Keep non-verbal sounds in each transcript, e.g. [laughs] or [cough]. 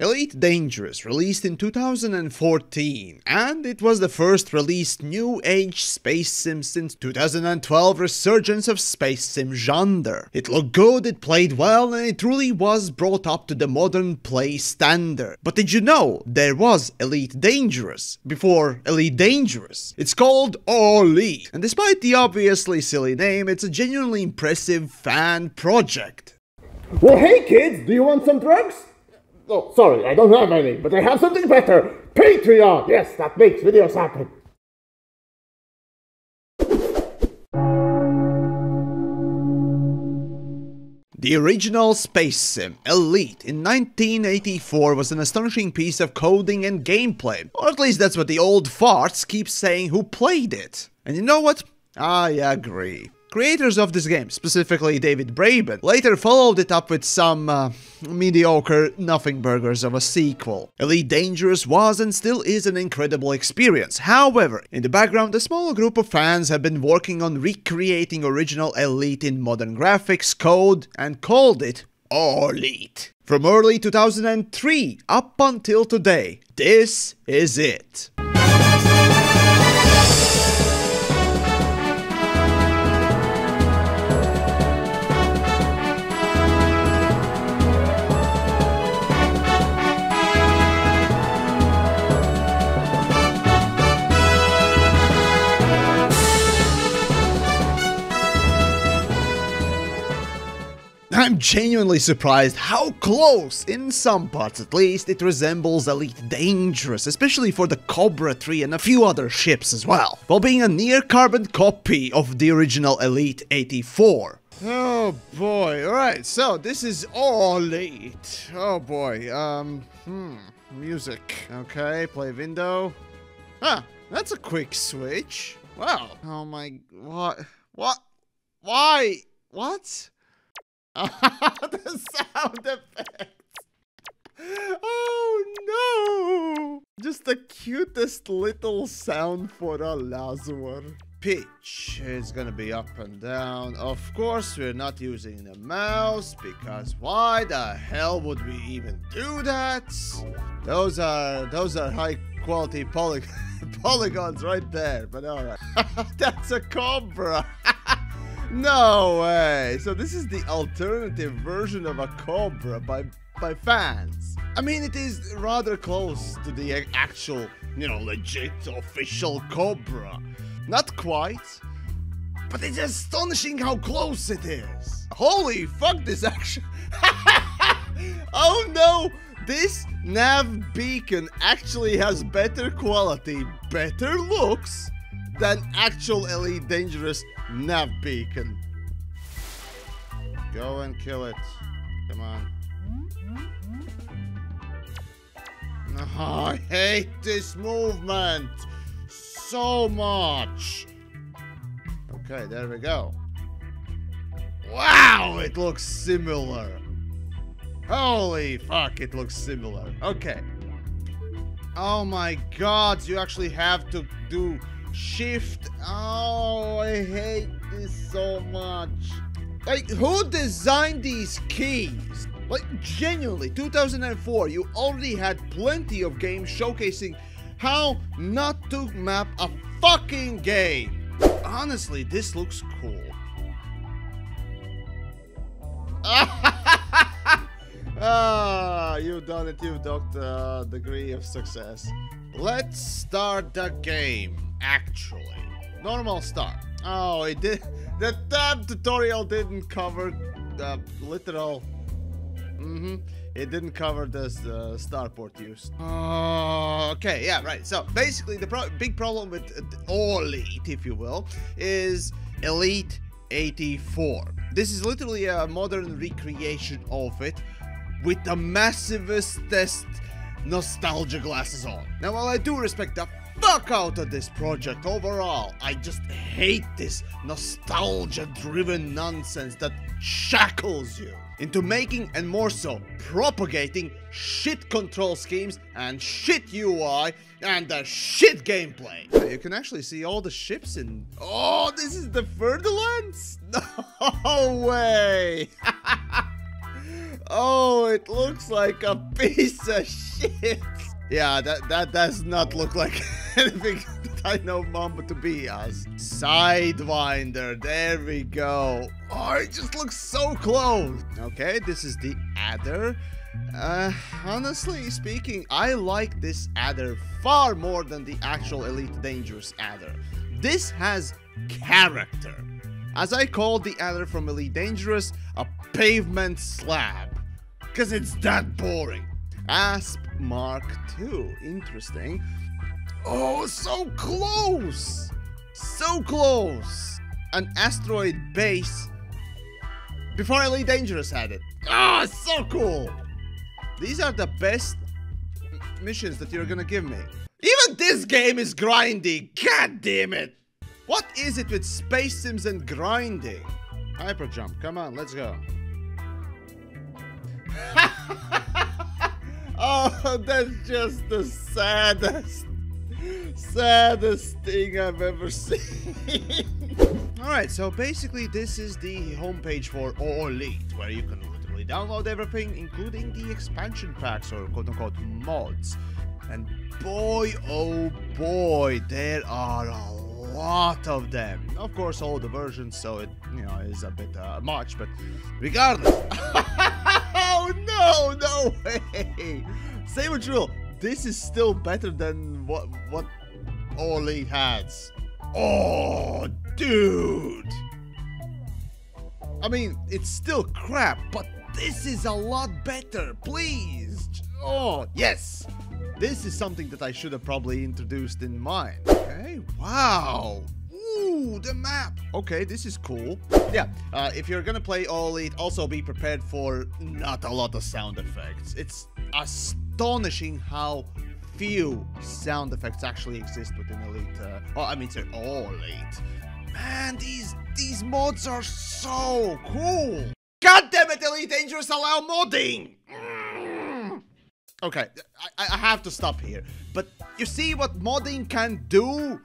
Elite Dangerous released in 2014, and it was the first released new age space sim since 2012 resurgence of space sim genre. It looked good, it played well, and it truly was brought up to the modern play standard. But did you know there was Elite Dangerous before Elite Dangerous? It's called Oolite, and despite the obviously silly name, it's a genuinely impressive fan project. Well, hey kids, do you want some drugs? Oh, sorry, I don't have any, but I have something better. Patreon! Yes, that makes videos happen. The original Space Sim, Elite, in 1984 was an astonishing piece of coding and gameplay, or at least that's what the old farts keep saying who played it. And you know what? I agree. Creators of this game, specifically David Braben, later followed it up with some uh, mediocre nothing burgers of a sequel. Elite Dangerous was and still is an incredible experience. However, in the background, a small group of fans have been working on recreating original Elite in modern graphics, code, and called it Oolite. From early 2003 up until today, this is it. I'm genuinely surprised how close, in some parts at least, it resembles Elite Dangerous, especially for the Cobra 3 and a few other ships as well, while being a near carbon copy of the original Elite 84. Oh boy, alright, so this is all Oolite. Oh boy, um, hmm, music. Okay, play window. Ah, that's a quick switch. Wow. Oh my, what? What? Why? What? [laughs] the sound effects. Oh no! Just the cutest little sound for a Lazar. Pitch is gonna be up and down. Of course, we're not using the mouse because why the hell would we even do that? Those are those are high quality poly [laughs] polygons right there. But alright, [laughs] that's a cobra. No way! So this is the alternative version of a Cobra by by fans. I mean, it is rather close to the actual, you know, legit official Cobra. Not quite, but it's astonishing how close it is. Holy fuck, this action! [laughs] oh no! This nav beacon actually has better quality, better looks than actual Elite Dangerous nav beacon. Go and kill it. Come on. Oh, [laughs] I hate this movement so much. Okay, there we go. Wow, it looks similar. Holy fuck, it looks similar. Okay. Oh my god, you actually have to do shift. Oh, I hate this so much. Like, who designed these keys? Like, genuinely, 2004, you already had plenty of games showcasing how not to map a fucking game. Honestly, this looks cool. [laughs] ah, you've done it, you've docked a degree of success. Let's start the game actually. Normal star. Oh, it did. The tab tutorial didn't cover the literal. Mm-hmm. It didn't cover this uh, starport use. Oh, okay, yeah, right. So basically, the pro big problem with uh, Oolite, if you will, is Elite 84. This is literally a modern recreation of it with the massivest nostalgia glasses on. Now, while I do respect the fuck out of this project overall. I just hate this nostalgia-driven nonsense that shackles you into making and more so propagating shit control schemes and shit UI and the shit gameplay. You can actually see all the ships in... Oh, this is the Fer-de-Lance? [laughs] No way! [laughs] Oh, it looks like a piece of shit. Yeah, that, that does not look like [laughs] anything that I know Mamba to be as. Sidewinder, there we go. Oh, it just looks so close. Okay, this is the adder. Uh, honestly speaking, I like this adder far more than the actual Elite Dangerous adder. This has character. As I called the adder from Elite Dangerous, a pavement slab. Cause it's that boring. Asp Mark II, interesting. Oh, so close! So close! An asteroid base before Elite Dangerous had it. Ah, oh, so cool! These are the best missions that you're gonna give me. Even this game is grindy. God damn it. What is it with space sims and grinding? Hyper jump. Come on, let's go. [laughs] oh, that's just the saddest, saddest thing I've ever seen. [laughs] Alright, so basically this is the homepage for Oolite, where you can literally download everything, including the expansion packs or quote-unquote mods. And boy, oh boy, there are a lot of them. Of course, all the versions, so it, you know, is a bit uh, much, but regardless. [laughs] no, no way. Say what will, this is still better than what, what Oolite has. Oh, dude. I mean, it's still crap, but this is a lot better, please. Oh, yes. This is something that I should have probably introduced in mine. Okay, wow. Ooh, the map. Okay, this is cool. Yeah, uh, if you're gonna play Oolite, also be prepared for not a lot of sound effects. It's astonishing how few sound effects actually exist within Elite. Uh, oh, I mean, sorry, OLEAT. Man, these these mods are so cool. God damn it, Elite Dangerous allow modding. Mm. Okay, I, I have to stop here. But you see what modding can do?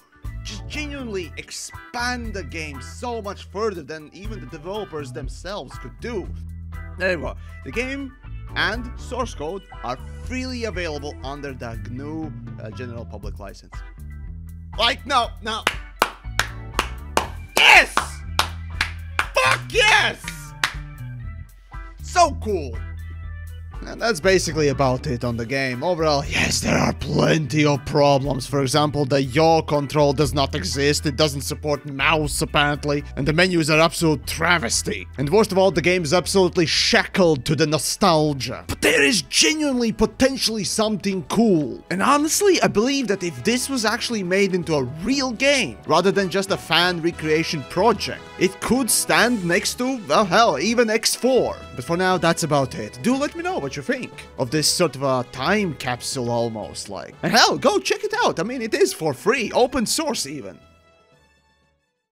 Just genuinely expand the game so much further than even the developers themselves could do. Go. The game and source code are freely available under the GNU uh, General Public License. Like, no, no. Yes! Fuck yes! So cool. And that's basically about it on the game. Overall, yes, there are plenty of problems. For example, the yaw control does not exist, it doesn't support mouse apparently, and the menus are absolute travesty. And worst of all, the game is absolutely shackled to the nostalgia. But there is genuinely potentially something cool. And honestly, I believe that if this was actually made into a real game, rather than just a fan recreation project, it could stand next to, well hell, even X4. But for now, that's about it. Do let me know what you think of this sort of a time capsule almost like. And hell, go check it out. I mean, it is for free, open source even.